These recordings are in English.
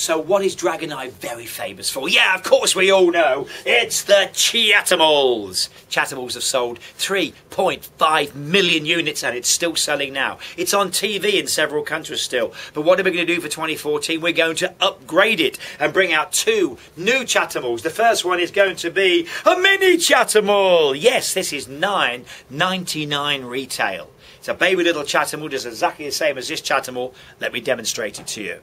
So what is Dragon-i very famous for? Yeah, of course we all know. It's the Chatimals. Chatimals have sold 3.5 million units and it's still selling now. It's on TV in several countries still. But what are we going to do for 2014? We're going to upgrade it and bring out two new Chatimals. The first one is going to be a mini Chatimal. Yes, this is 9.99 retail. It's a baby little Chatimal, just exactly the same as this Chatimal. Let me demonstrate it to you.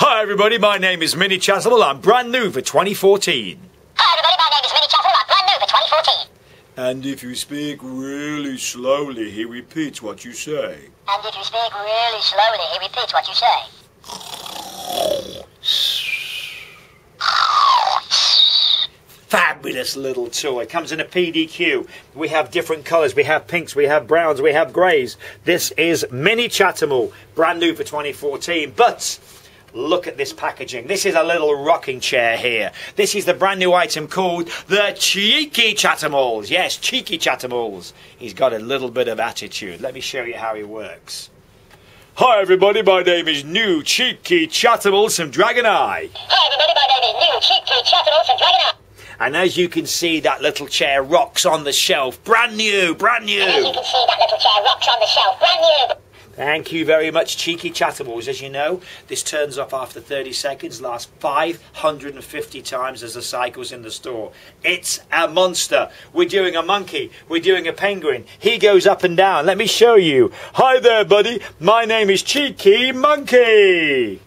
Hi everybody, my name is Mini Chatimal. I'm brand new for 2014. Hi everybody, my name is Minnie Chapel. I'm brand new for 2014. And if you speak really slowly, he repeats what you say. And if you speak really slowly, he repeats what you say. Fabulous little toy. It comes in a PDQ. We have different colours. We have pinks, we have browns, we have greys. This is Mini Chatimal, brand new for 2014. But look at this packaging. This is a little rocking chair here. This is the brand new item called the Cheeky Chatimals. Yes, Cheeky Chatimals. He's got a little bit of attitude. Let me show you how he works. Hi everybody, my name is New Cheeky Chatimals from Dragon-i. Hi everybody, my name is New Cheeky Chapel from Dragon-i. And as you can see, that little chair rocks on the shelf. Brand new, brand And as you can see, that little chair rocks on the shelf, brand new. Thank you very much, Cheeky Chatimals. As you know, this turns off after 30 seconds, lasts 550 times as the cycles in the store. It's a monster. We're doing a monkey. We're doing a penguin. He goes up and down. Let me show you. Hi there, buddy. My name is Cheeky Monkey.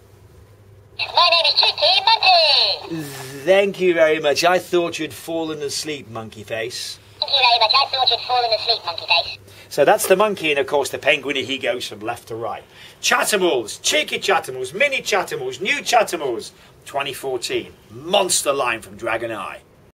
My name is Cheeky Monkey. Thank you very much. I thought you'd fallen asleep, Monkey Face. Thank you very much. I thought you'd fallen asleep, Monkey Face. So that's the monkey, and of course the penguin. He goes from left to right. Chatimals, cheeky Chatimals, mini Chatimals, new Chatimals, 2014 monster line from Dragon-i.